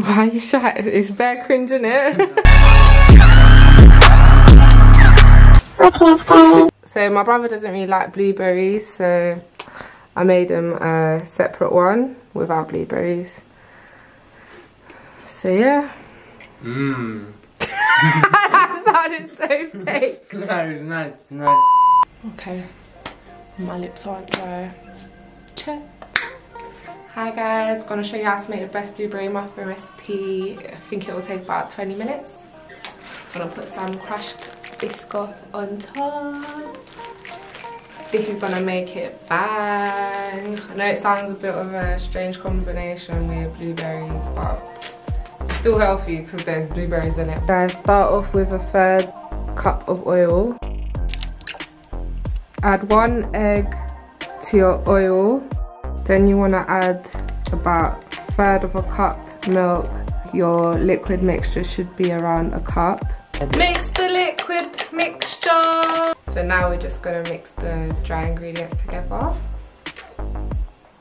Why are you shy? It's bare cringe, isn't it? so my brother doesn't really like blueberries, so I made him a separate one without blueberries. So yeah. Mmm. that sounded so fake. that was nice, nice. Okay, my lips aren't dry. Check. Hi guys, gonna show you how to make the best blueberry muffin recipe. I think it will take about 20 minutes. Gonna put some crushed biscuit on top. This is gonna make it bang. I know it sounds a bit of a strange combination with blueberries, but it's still healthy because there's blueberries in it. Guys, start off with a third cup of oil. Add one egg to your oil. Then you wanna add about a third of a cup milk. Your liquid mixture should be around a cup. Mix the liquid mixture. So now we're just gonna mix the dry ingredients together.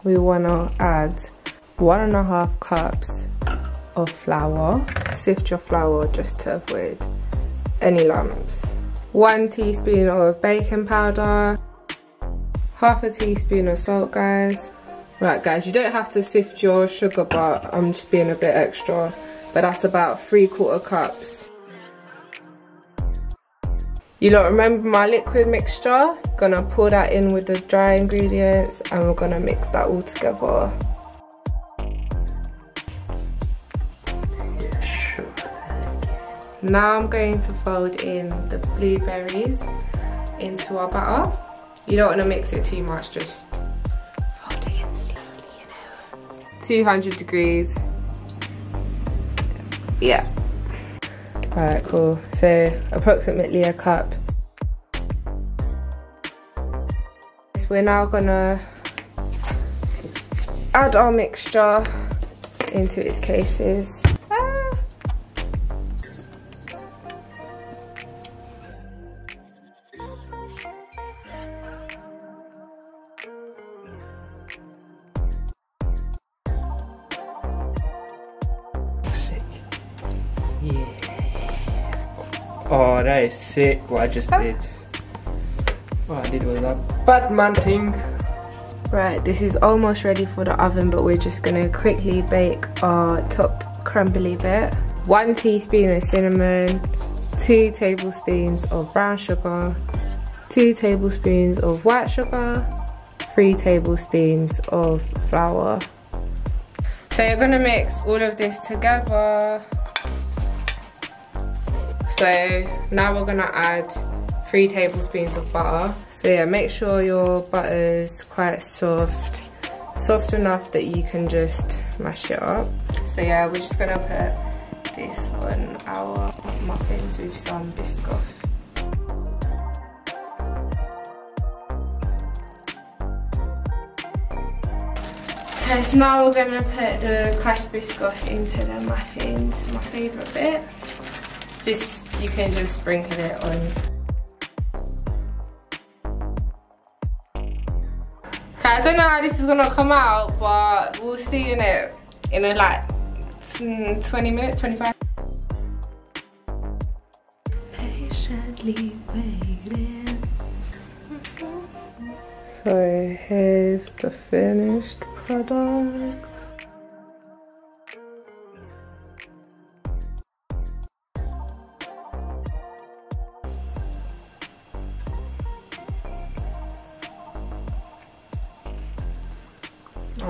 We wanna add one and a half cups of flour. Sift your flour just to avoid any lumps. One teaspoon of baking powder. Half a teaspoon of salt, guys. Right, guys, you don't have to sift your sugar, but I'm just being a bit extra. But that's about three quarter cups. You don't remember my liquid mixture? Gonna pour that in with the dry ingredients and we're gonna mix that all together. Now I'm going to fold in the blueberries into our batter. You don't want to mix it too much, just 200 degrees. Yeah. Alright, cool. So approximately a cup. We're now gonna add our mixture into its cases. Oh, that is sick. What I just did. What I did was a Batman thing. Right, this is almost ready for the oven, but we're just gonna quickly bake our top crumbly bit. One teaspoon of cinnamon, two tablespoons of brown sugar, two tablespoons of white sugar, three tablespoons of flour. So you're gonna mix all of this together. So now we're gonna add three tablespoons of butter. So yeah, make sure your butter is quite soft, soft enough that you can just mash it up. So yeah, we're just gonna put this on our muffins with some biscoff. Okay, so now we're gonna put the crushed biscoff into the muffins, my favourite bit. Just, you can just sprinkle it on. Okay, I don't know how this is gonna come out, but we'll see in it in a, like mm, 20 minutes, 25. Patiently waiting. So here's the finished product.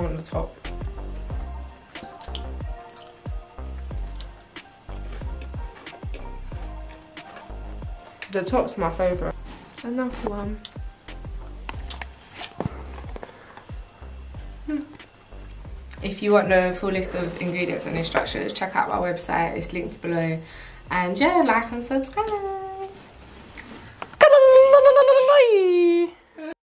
I want the top. The top's my favourite. Another one. Hmm. If you want the full list of ingredients and instructions, check out my website. It's linked below. And yeah, like and subscribe.